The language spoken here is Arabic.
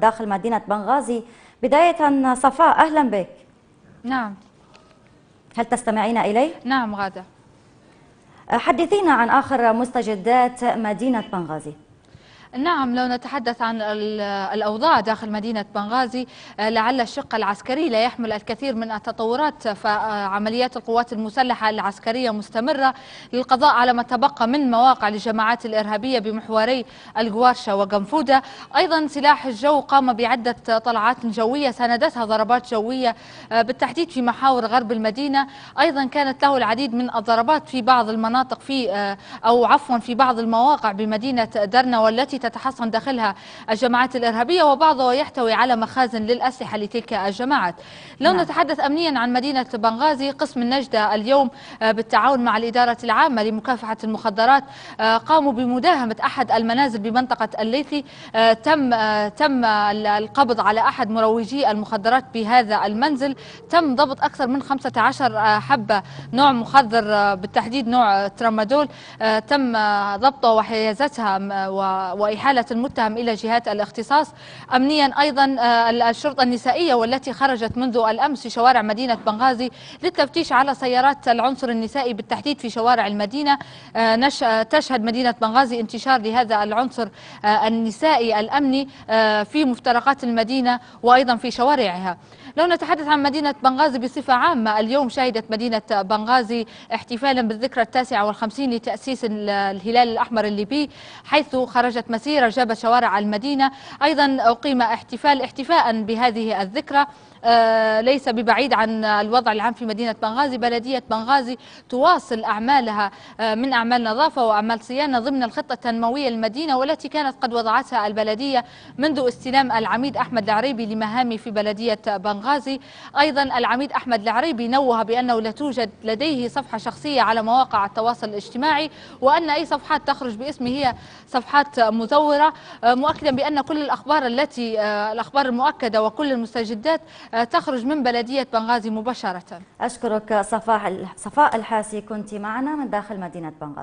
داخل مدينة بنغازي. بداية صفاء أهلا بك. نعم. هل تستمعين إلي؟ نعم غادة. حدثينا عن آخر مستجدات مدينة بنغازي. نعم لو نتحدث عن الأوضاع داخل مدينة بنغازي آه، لعل الشق العسكري لا يحمل الكثير من التطورات فعمليات القوات المسلحة العسكرية مستمرة للقضاء على ما تبقى من مواقع للجماعات الإرهابية بمحوري الجوارشة وقنفودة. أيضا سلاح الجو قام بعدة طلعات جوية ساندتها ضربات جوية آه، بالتحديد في محاور غرب المدينة. أيضا كانت له العديد من الضربات في بعض المناطق في آه، أو عفوا في بعض المواقع بمدينة درنا والتي تتحصن داخلها الجماعات الإرهابية وبعضها يحتوي على مخازن للأسلحة لتلك الجماعات. لو نعم. نتحدث أمنيا عن مدينة بنغازي. قسم النجدة اليوم آه، بالتعاون مع الإدارة العامة لمكافحة المخدرات آه، قاموا بمداهمة أحد المنازل بمنطقة الليثي. آه، تم تم القبض على أحد مروجي المخدرات بهذا المنزل. تم ضبط أكثر من 15 حبة نوع مخدر بالتحديد نوع ترامادول. تم ضبطه وحيازتها و وإحالة المتهم إلى جهات الاختصاص. أمنيا أيضا آه، الشرطة النسائية والتي خرجت منذ الأمس في شوارع مدينة بنغازي للتفتيش على سيارات العنصر النسائي بالتحديد في شوارع المدينة. آه، تشهد مدينة بنغازي انتشار لهذا العنصر آه، النسائي الأمني في مفترقات المدينة وأيضا في شوارعها. لو نتحدث عن مدينة بنغازي بصفة عامة اليوم شهدت مدينة بنغازي احتفالا بالذكرى التاسعة والخمسين لتأسيس الهلال الأحمر الليبي حيث خرجت مسيرة جاب شوارع المدينة. أيضا أقيم احتفال احتفاء بهذه الذكرى. آه، ليس ببعيد عن الوضع العام في مدينة بنغازي. بلدية بنغازي تواصل أعمالها آه، من أعمال نظافة وأعمال صيانة ضمن الخطة التنموية للمدينة والتي كانت قد وضعتها البلدية منذ استلام العميد أحمد العريبي لمهامه في بلدية بنغازي. أيضا العميد أحمد العريبي نوه بأنه لا توجد لديه صفحة شخصية على مواقع التواصل الاجتماعي وأن أي صفحات تخرج باسمه هي صفحات مزورة. آه، مؤكدا بأن كل الأخبار التي الأخبار المؤكدة وكل المستجدات تخرج من بلدية بنغازي مباشرة. أشكرك صفاء الحاسي كنت معنا من داخل مدينة بنغازي.